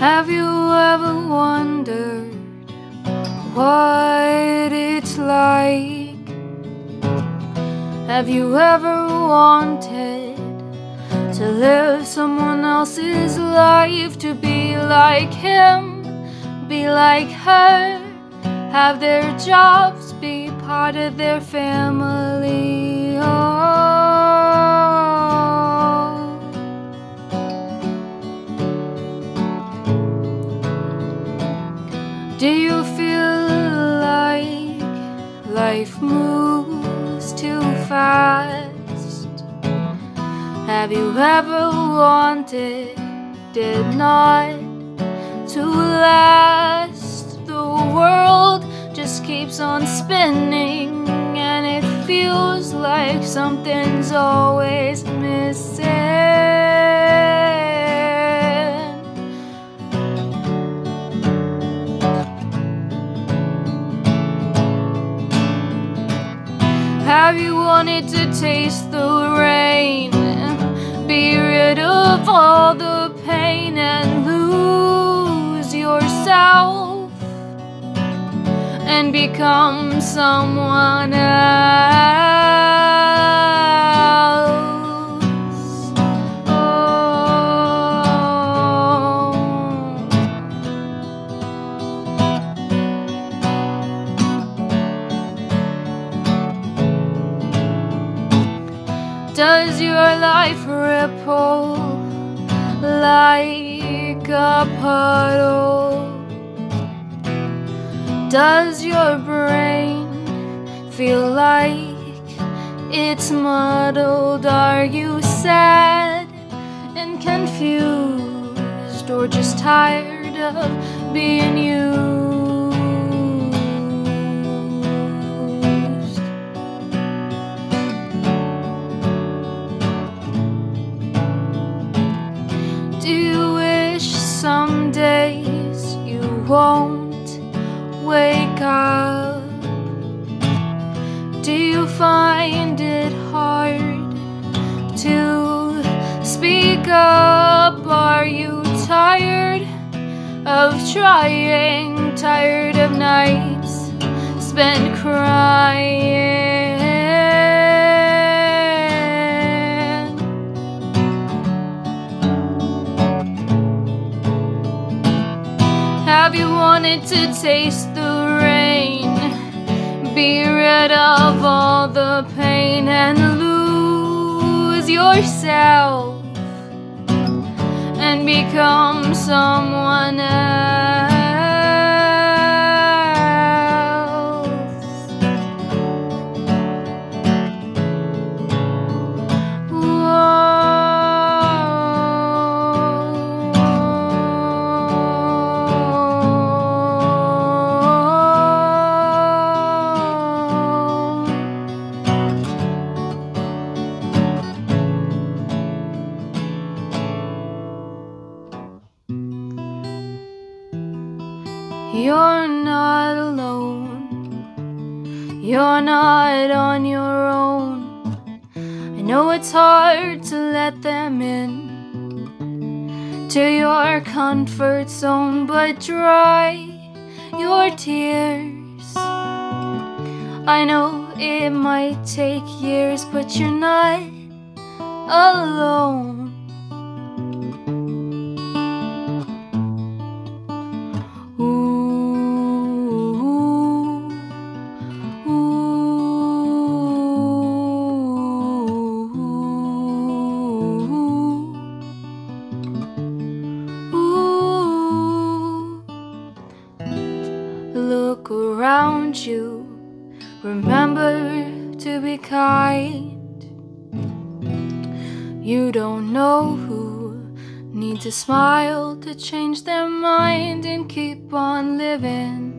Have you ever wondered what it's like? Have you ever wanted to live someone else's life? To be like him, be like her, have their jobs, be part of their family. Oh. Do you feel like life moves too fast? Have you ever wanted it not to last? The world just keeps on spinning, and it feels like something's always Have you wanted to taste the rain? Be rid of all the pain and lose yourself and become someone else. Does your life ripple like a puddle? Does your brain feel like it's muddled? Are you sad and confused or just tired of being used? Won't wake up? Do you find it hard to speak up? Are you tired of trying? Tired of nights spent crying? Wanted to taste the rain? Be rid of all the pain and lose yourself and become someone else. You're not alone. You're not on your own. I know it's hard to let them in to your comfort zone, but dry your tears. I know it might take years, but you're not alone. Around you. Remember to be kind. You don't know who needs a smile to change their mind and keep on living.